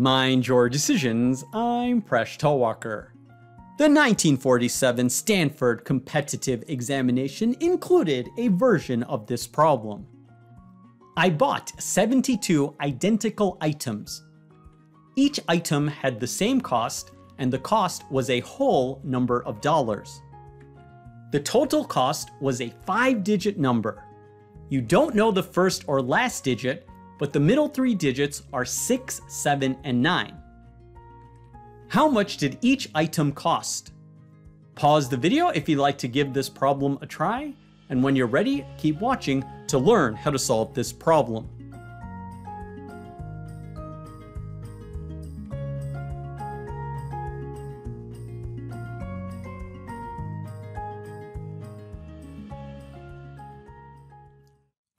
Mind your decisions, I'm Presh Talwalkar. The 1947 Stanford competitive examination included a version of this problem. I bought 72 identical items. Each item had the same cost, and the cost was a whole number of dollars. The total cost was a five digit number. You don't know the first or last digit, but the middle three digits are 6, 7, and 9. How much did each item cost? Pause the video if you'd like to give this problem a try, and when you're ready, keep watching to learn how to solve this problem.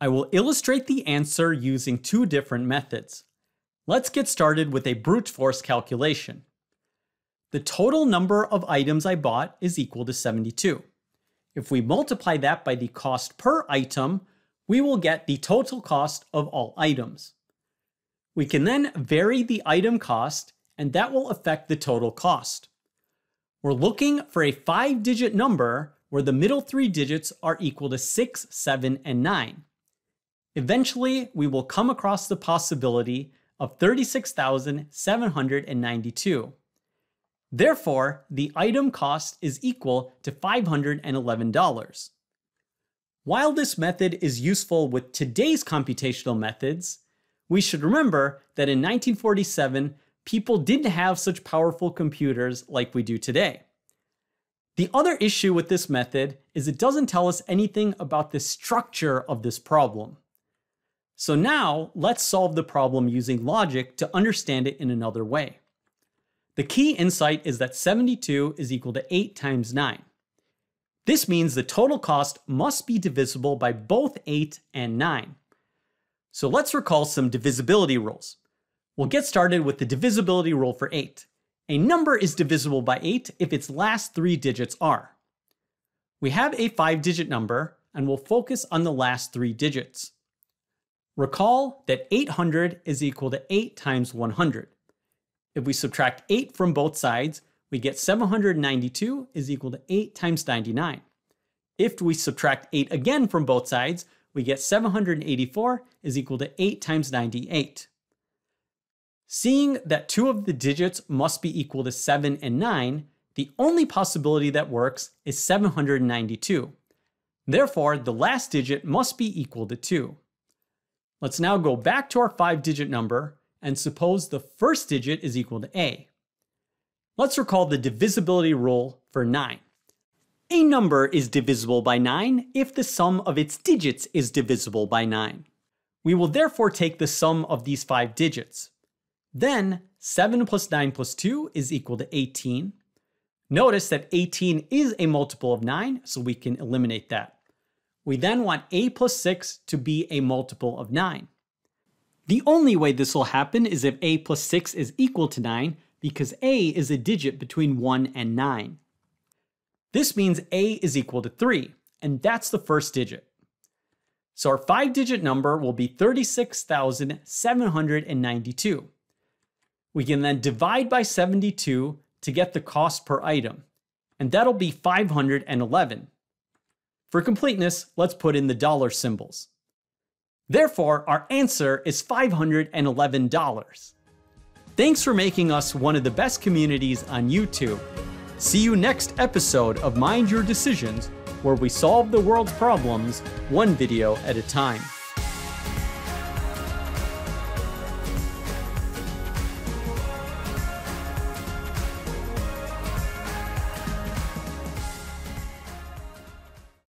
I will illustrate the answer using two different methods. Let's get started with a brute force calculation. The total number of items I bought is equal to 72. If we multiply that by the cost per item, we will get the total cost of all items. We can then vary the item cost, and that will affect the total cost. We're looking for a five digit number where the middle three digits are equal to 6, 7, and 9. Eventually, we will come across the possibility of 36,792. Therefore, the item cost is equal to $511. While this method is useful with today's computational methods, we should remember that in 1947, people didn't have such powerful computers like we do today. The other issue with this method is it doesn't tell us anything about the structure of this problem. So now let's solve the problem using logic to understand it in another way. The key insight is that 72 is equal to 8 times 9. This means the total cost must be divisible by both 8 and 9. So let's recall some divisibility rules. We'll get started with the divisibility rule for 8. A number is divisible by 8 if its last three digits are. We have a 5-digit number, and we'll focus on the last three digits. Recall that 800 is equal to 8 times 100. If we subtract 8 from both sides, we get 792 is equal to 8 times 99. If we subtract 8 again from both sides, we get 784 is equal to 8 times 98. Seeing that two of the digits must be equal to 7 and 9, the only possibility that works is 792. Therefore, the last digit must be equal to 2. Let's now go back to our five digit number and suppose the first digit is equal to A. Let's recall the divisibility rule for 9. A number is divisible by 9 if the sum of its digits is divisible by 9. We will therefore take the sum of these five digits. Then 7 plus 9 plus 2 is equal to 18. Notice that 18 is a multiple of 9, so we can eliminate that. We then want a plus 6 to be a multiple of 9. The only way this will happen is if a plus 6 is equal to 9, because a is a digit between 1 and 9. This means a is equal to 3, and that's the first digit. So our five digit number will be 36,792. We can then divide by 72 to get the cost per item, and that'll be 511. For completeness, let's put in the dollar symbols. Therefore, our answer is $511. Thanks for making us one of the best communities on YouTube. See you next episode of Mind Your Decisions, where we solve the world's problems one video at a time.